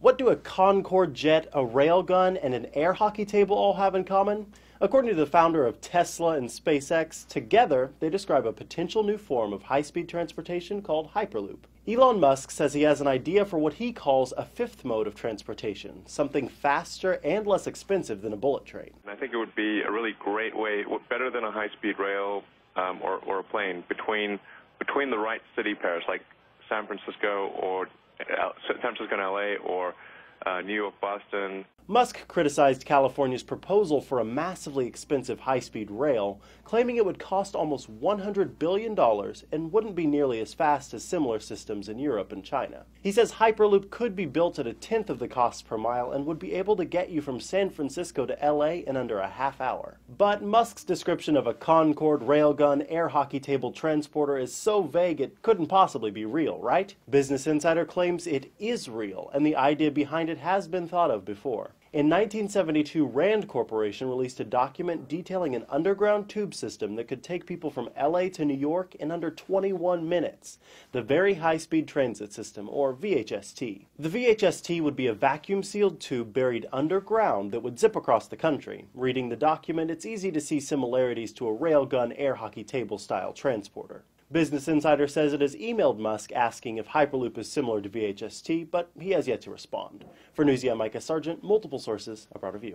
What do a Concorde jet, a railgun, and an air hockey table all have in common? According to the founder of Tesla and SpaceX, together they describe a potential new form of high speed transportation called Hyperloop. Elon Musk says he has an idea for what he calls a fifth mode of transportation, something faster and less expensive than a bullet train. I think it would be a really great way, better than a high speed rail um, or, or a plane, between, between the right city pairs, like San Francisco or uh, San Francisco and LA or uh, New York, Boston. Musk criticized California's proposal for a massively expensive high speed rail, claiming it would cost almost $100 billion and wouldn't be nearly as fast as similar systems in Europe and China. He says Hyperloop could be built at a tenth of the cost per mile and would be able to get you from San Francisco to LA in under a half hour. But Musk's description of a Concorde railgun air hockey table transporter is so vague it couldn't possibly be real, right? Business Insider claims it is real, and the idea behind it has been thought of before. In 1972, Rand Corporation released a document detailing an underground tube system that could take people from LA to New York in under 21 minutes, the Very High Speed Transit System, or VHST. The VHST would be a vacuum sealed tube buried underground that would zip across the country. Reading the document, it's easy to see similarities to a railgun air hockey table style transporter. Business Insider says it has emailed Musk asking if Hyperloop is similar to VHST, but he has yet to respond. For Newsy, I'm Micah Sargent, multiple sources, a broader view.